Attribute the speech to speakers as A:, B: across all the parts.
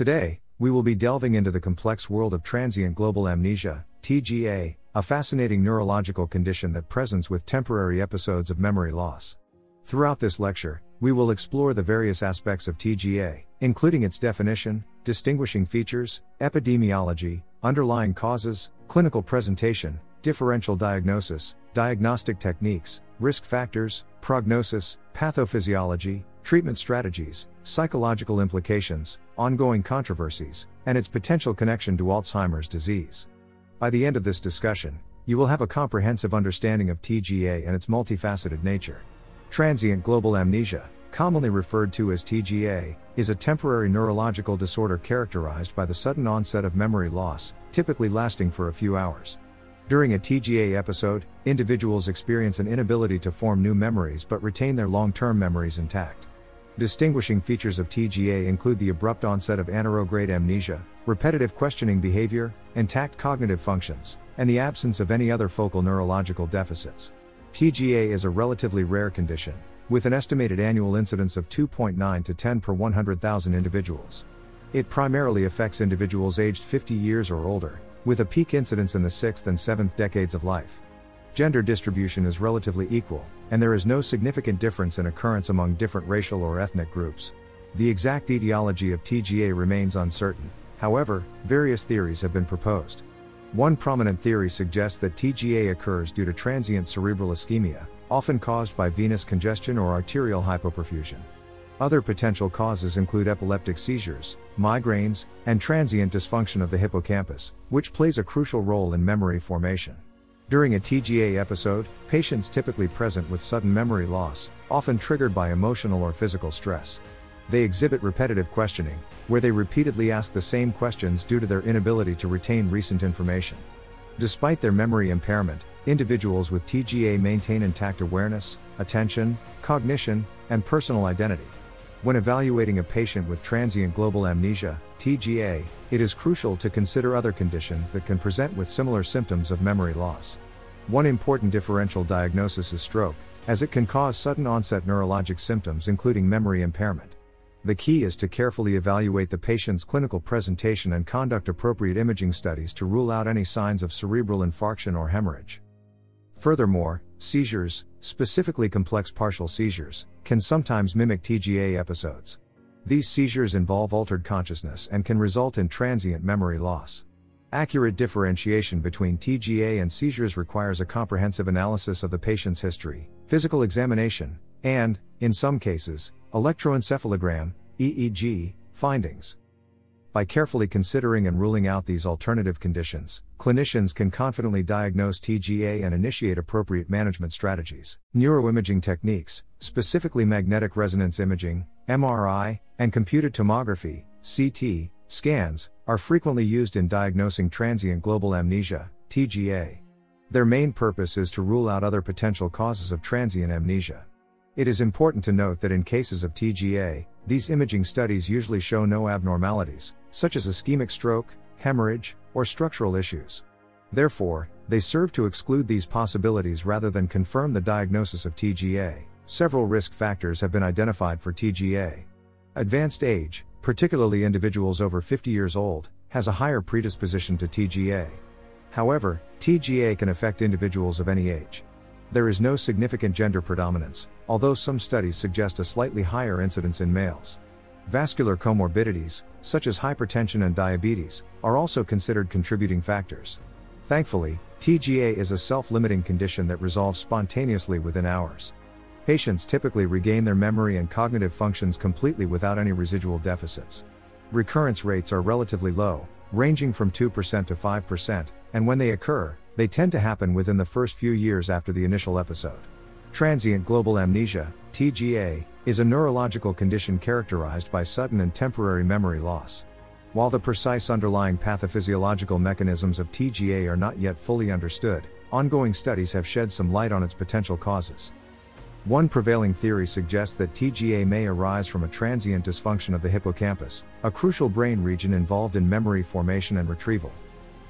A: Today, we will be delving into the complex world of transient global amnesia, TGA, a fascinating neurological condition that presents with temporary episodes of memory loss. Throughout this lecture, we will explore the various aspects of TGA, including its definition, distinguishing features, epidemiology, underlying causes, clinical presentation, differential diagnosis, diagnostic techniques, risk factors, prognosis, pathophysiology, treatment strategies, psychological implications, ongoing controversies, and its potential connection to Alzheimer's disease. By the end of this discussion, you will have a comprehensive understanding of TGA and its multifaceted nature. Transient global amnesia, commonly referred to as TGA, is a temporary neurological disorder characterized by the sudden onset of memory loss, typically lasting for a few hours. During a TGA episode, individuals experience an inability to form new memories but retain their long term memories intact. Distinguishing features of TGA include the abrupt onset of anterograde amnesia, repetitive questioning behavior, intact cognitive functions, and the absence of any other focal neurological deficits. TGA is a relatively rare condition, with an estimated annual incidence of 2.9 to 10 per 100,000 individuals. It primarily affects individuals aged 50 years or older, with a peak incidence in the 6th and 7th decades of life. Gender distribution is relatively equal, and there is no significant difference in occurrence among different racial or ethnic groups. The exact etiology of TGA remains uncertain, however, various theories have been proposed. One prominent theory suggests that TGA occurs due to transient cerebral ischemia, often caused by venous congestion or arterial hypoperfusion. Other potential causes include epileptic seizures, migraines, and transient dysfunction of the hippocampus, which plays a crucial role in memory formation. During a TGA episode, patients typically present with sudden memory loss, often triggered by emotional or physical stress. They exhibit repetitive questioning, where they repeatedly ask the same questions due to their inability to retain recent information. Despite their memory impairment, individuals with TGA maintain intact awareness, attention, cognition, and personal identity. When evaluating a patient with transient global amnesia, TGA, it is crucial to consider other conditions that can present with similar symptoms of memory loss. One important differential diagnosis is stroke, as it can cause sudden onset neurologic symptoms including memory impairment. The key is to carefully evaluate the patient's clinical presentation and conduct appropriate imaging studies to rule out any signs of cerebral infarction or hemorrhage. Furthermore, seizures, specifically complex partial seizures, can sometimes mimic TGA episodes. These seizures involve altered consciousness and can result in transient memory loss. Accurate differentiation between TGA and seizures requires a comprehensive analysis of the patient's history, physical examination, and, in some cases, electroencephalogram, EEG, findings. By carefully considering and ruling out these alternative conditions, clinicians can confidently diagnose TGA and initiate appropriate management strategies. Neuroimaging techniques, specifically magnetic resonance imaging, MRI, and computed tomography, CT, scans, are frequently used in diagnosing transient global amnesia, TGA. Their main purpose is to rule out other potential causes of transient amnesia. It is important to note that in cases of TGA, these imaging studies usually show no abnormalities, such as ischemic stroke, hemorrhage, or structural issues. Therefore, they serve to exclude these possibilities rather than confirm the diagnosis of TGA. Several risk factors have been identified for TGA. Advanced age, particularly individuals over 50 years old, has a higher predisposition to TGA. However, TGA can affect individuals of any age. There is no significant gender predominance, although some studies suggest a slightly higher incidence in males. Vascular comorbidities, such as hypertension and diabetes, are also considered contributing factors. Thankfully, TGA is a self limiting condition that resolves spontaneously within hours. Patients typically regain their memory and cognitive functions completely without any residual deficits. Recurrence rates are relatively low, ranging from 2% to 5%, and when they occur, they tend to happen within the first few years after the initial episode. Transient global amnesia, TGA, is a neurological condition characterized by sudden and temporary memory loss. While the precise underlying pathophysiological mechanisms of TGA are not yet fully understood, ongoing studies have shed some light on its potential causes. One prevailing theory suggests that TGA may arise from a transient dysfunction of the hippocampus, a crucial brain region involved in memory formation and retrieval.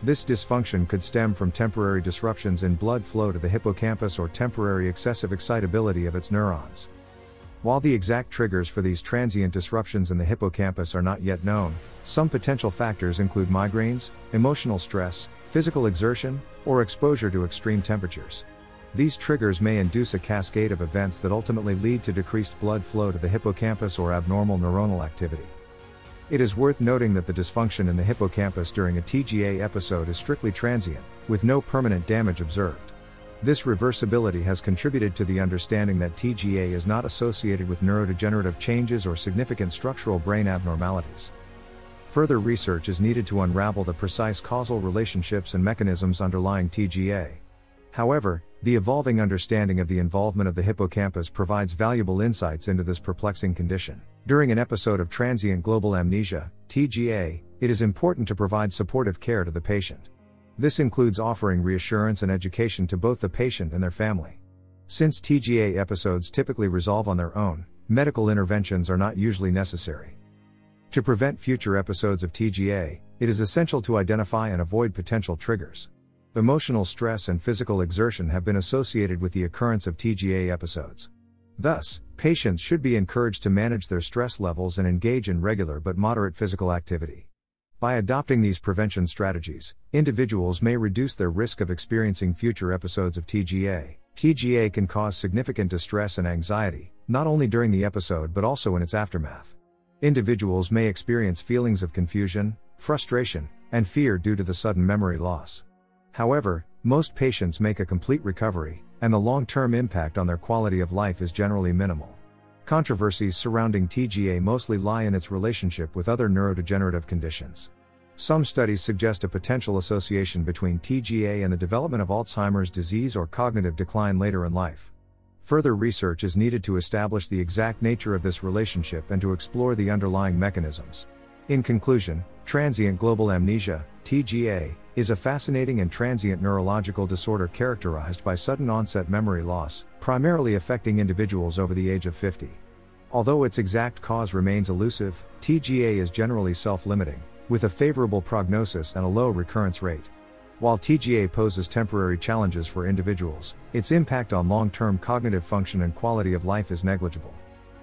A: This dysfunction could stem from temporary disruptions in blood flow to the hippocampus or temporary excessive excitability of its neurons. While the exact triggers for these transient disruptions in the hippocampus are not yet known, some potential factors include migraines, emotional stress, physical exertion, or exposure to extreme temperatures. These triggers may induce a cascade of events that ultimately lead to decreased blood flow to the hippocampus or abnormal neuronal activity. It is worth noting that the dysfunction in the hippocampus during a TGA episode is strictly transient, with no permanent damage observed. This reversibility has contributed to the understanding that TGA is not associated with neurodegenerative changes or significant structural brain abnormalities. Further research is needed to unravel the precise causal relationships and mechanisms underlying TGA. However, the evolving understanding of the involvement of the hippocampus provides valuable insights into this perplexing condition. During an episode of transient global amnesia, TGA, it is important to provide supportive care to the patient. This includes offering reassurance and education to both the patient and their family. Since TGA episodes typically resolve on their own, medical interventions are not usually necessary. To prevent future episodes of TGA, it is essential to identify and avoid potential triggers. Emotional stress and physical exertion have been associated with the occurrence of TGA episodes. Thus, patients should be encouraged to manage their stress levels and engage in regular but moderate physical activity. By adopting these prevention strategies, individuals may reduce their risk of experiencing future episodes of TGA. TGA can cause significant distress and anxiety, not only during the episode but also in its aftermath. Individuals may experience feelings of confusion, frustration, and fear due to the sudden memory loss. However, most patients make a complete recovery, and the long term impact on their quality of life is generally minimal. Controversies surrounding TGA mostly lie in its relationship with other neurodegenerative conditions. Some studies suggest a potential association between TGA and the development of Alzheimer's disease or cognitive decline later in life. Further research is needed to establish the exact nature of this relationship and to explore the underlying mechanisms. In conclusion, transient global amnesia, TGA, is a fascinating and transient neurological disorder characterized by sudden onset memory loss, primarily affecting individuals over the age of 50. Although its exact cause remains elusive, TGA is generally self limiting, with a favorable prognosis and a low recurrence rate. While TGA poses temporary challenges for individuals, its impact on long term cognitive function and quality of life is negligible.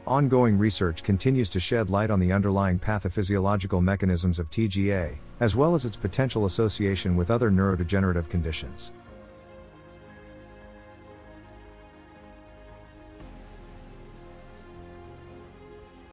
A: Ongoing research continues to shed light on the underlying pathophysiological mechanisms of TGA, as well as its potential association with other neurodegenerative conditions.